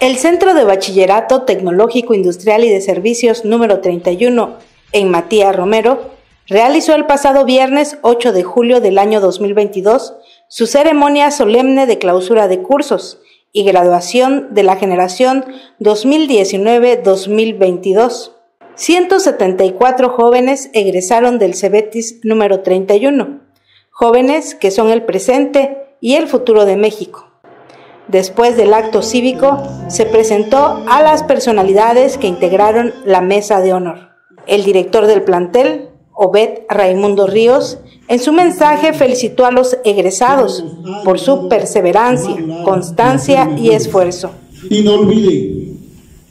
El Centro de Bachillerato Tecnológico Industrial y de Servicios número 31 en Matías Romero realizó el pasado viernes 8 de julio del año 2022 su ceremonia solemne de clausura de cursos y graduación de la generación 2019-2022. 174 jóvenes egresaron del CEBETIS número 31, jóvenes que son el presente y el futuro de México. Después del acto cívico, se presentó a las personalidades que integraron la mesa de honor. El director del plantel, Obed Raimundo Ríos, en su mensaje felicitó a los egresados por su perseverancia, constancia y esfuerzo. Y no olviden,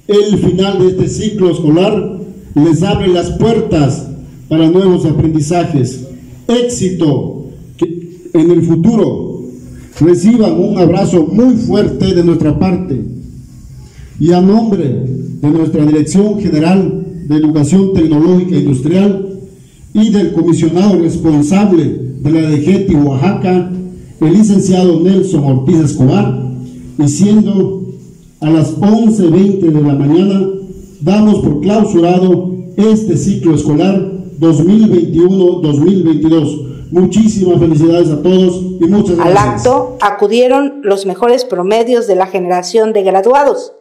el final de este ciclo escolar les abre las puertas para nuevos aprendizajes. Éxito en el futuro reciban un abrazo muy fuerte de nuestra parte y a nombre de nuestra Dirección General de Educación Tecnológica e Industrial y del comisionado responsable de la DGT Oaxaca, el licenciado Nelson Ortiz Escobar, y siendo a las 11.20 de la mañana, damos por clausurado este ciclo escolar 2021-2022 Muchísimas felicidades a todos y muchas gracias. Al acto acudieron los mejores promedios de la generación de graduados.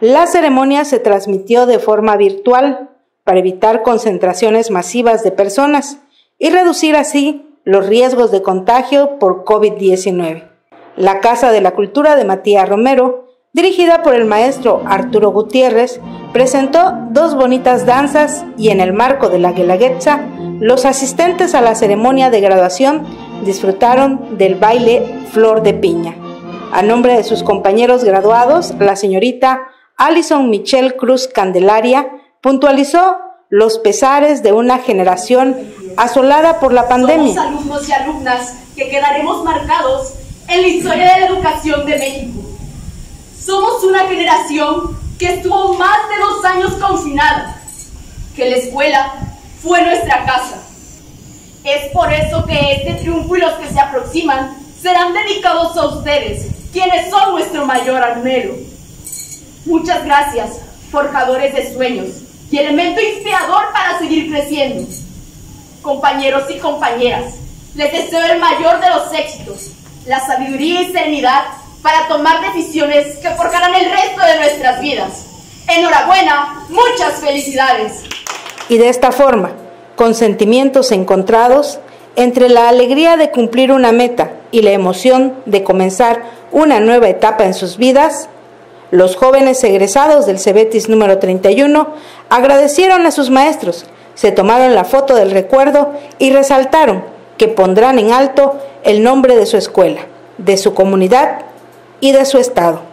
La ceremonia se transmitió de forma virtual para evitar concentraciones masivas de personas y reducir así los riesgos de contagio por COVID-19. La Casa de la Cultura de Matías Romero, dirigida por el maestro Arturo Gutiérrez, presentó dos bonitas danzas y en el marco de la Guelaguetza los asistentes a la ceremonia de graduación disfrutaron del baile Flor de Piña. A nombre de sus compañeros graduados, la señorita Alison Michelle Cruz Candelaria puntualizó los pesares de una generación asolada por la pandemia. Somos alumnos y alumnas que quedaremos marcados en la historia de la educación de México. Una generación que estuvo más de dos años confinada, que la escuela fue nuestra casa. Es por eso que este triunfo y los que se aproximan serán dedicados a ustedes, quienes son nuestro mayor anhelo. Muchas gracias, forjadores de sueños y elemento inspirador para seguir creciendo. Compañeros y compañeras, les deseo el mayor de los éxitos, la sabiduría y serenidad para tomar decisiones que forjarán el resto de nuestras vidas. Enhorabuena, muchas felicidades y de esta forma, con sentimientos encontrados, entre la alegría de cumplir una meta y la emoción de comenzar una nueva etapa en sus vidas, los jóvenes egresados del Cebetis número 31 agradecieron a sus maestros, se tomaron la foto del recuerdo y resaltaron que pondrán en alto el nombre de su escuela, de su comunidad y de su estado.